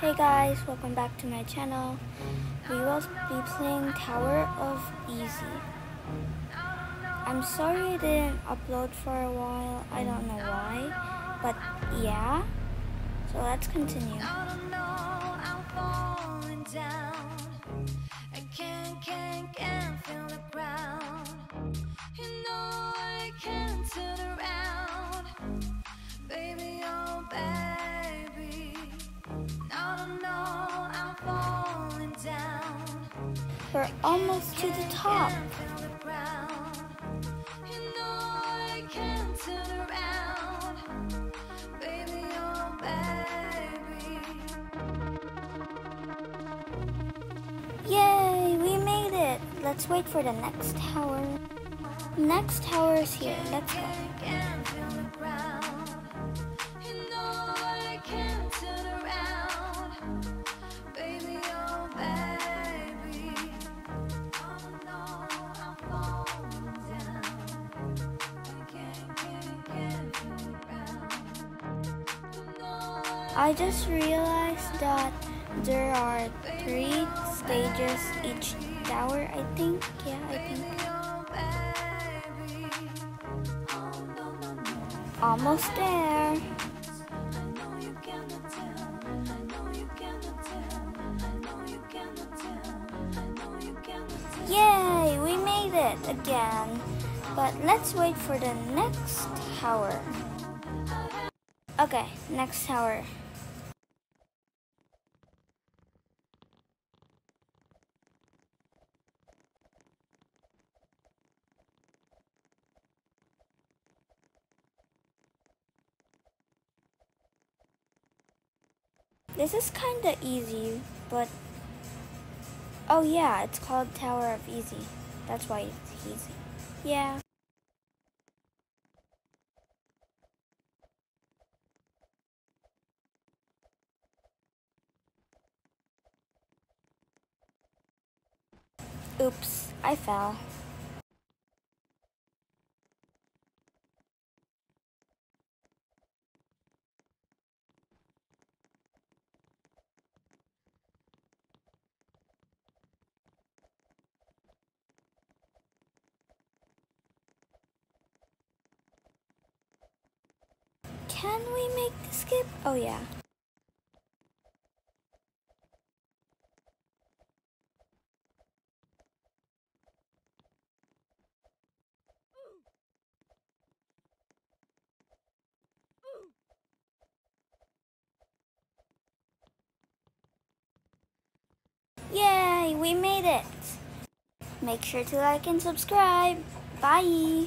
Hey guys, welcome back to my channel. We will be playing Tower of Easy. I'm sorry I didn't upload for a while. I don't know why, but yeah. So let's continue. We're almost to the top. Yay, we made it. Let's wait for the next tower. Next tower is here. Let's go. I just realized that there are three stages each tower, I think. Yeah, I think. Almost there. Yay, we made it again. But let's wait for the next tower. Okay, next tower. This is kinda easy, but oh yeah, it's called Tower of Easy. That's why it's easy. Yeah. Oops, I fell. Can we make the skip? Oh yeah. Yay, we made it! Make sure to like and subscribe. Bye!